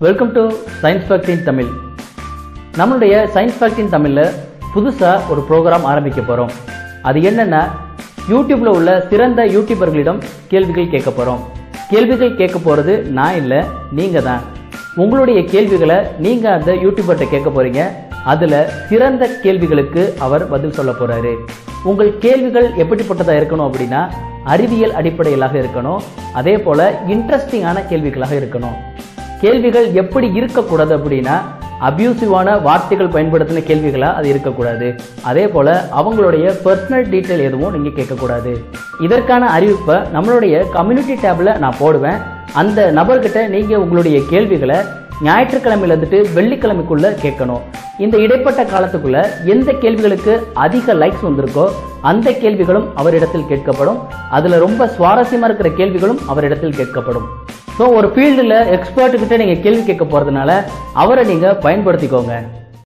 Welcome to science ஃபேக்ட்ரின் தமிழ் நம்மளுடைய science ஃபேக்ட்ரின் தமிழில் புதுசாக ஒரு ப்ரோக்ராம் ஆரம்பிக்க போகிறோம் அது என்னென்னா யூடியூப்பில் உள்ள சிறந்த யூடியூபர்களிடம் கேள்விகள் கேட்க போகிறோம் கேள்விகள் கேட்க போகிறது நான் இல்லை நீங்கள் தான். உங்களுடைய கேள்விகளை நீங்கள் அந்த யூடியூபர்கிட்ட கேட்க போகிறீங்க அதில் சிறந்த கேள்விகளுக்கு அவர் பதில் சொல்ல போகிறாரு உங்கள் கேள்விகள் எப்படிப்பட்டதாக இருக்கணும் அப்படின்னா அறிவியல் அடிப்படையிலாக இருக்கணும். அதே போல் இன்ட்ரெஸ்டிங்கான கேள்விகளாக இருக்கணும். கேள்விகள் எப்படி இருக்கக்கூடாது அப்படின்னா அப்யூசிவான வார்த்தைகள் பயன்படுத்தின கேள்விகளாக அது இருக்கக்கூடாது. அதே போல் அவங்களுடைய பர்சனல் டீட்டெயில் எதுவும் நீங்கள் கேட்கக்கூடாது. இதற்கான அறிவிப்பை நம்மளுடைய கம்யூனிட்டி டேபில் நான் போடுவேன். அந்த நபர்கிட்ட நீங்கள் உங்களுடைய கேள்விகளை ஞாயிற்றுக்கிழமையில இருந்துட்டு வெள்ளிக்கிழமைக்குள்ள கேட்கணும். இந்த இடைப்பட்ட காலத்துக்குள்ள எந்த கேள்விகளுக்கு அதிக லைக்ஸ் வந்திருக்கோ அந்த கேள்விகளும் அவரிடத்தில் கேட்கப்படும். அதில் ரொம்ப சுவாரஸ்யமாக இருக்கிற கேள்விகளும் அவரிடத்தில் கேட்கப்படும். ஸோ ஒரு ஃபீல்டில் எக்ஸ்பர்ட்டுக்கிட்ட கிட்ட கேள்வி கேட்க போறதுனால அவரை நீங்க பயன்படுத்திக்கோங்க.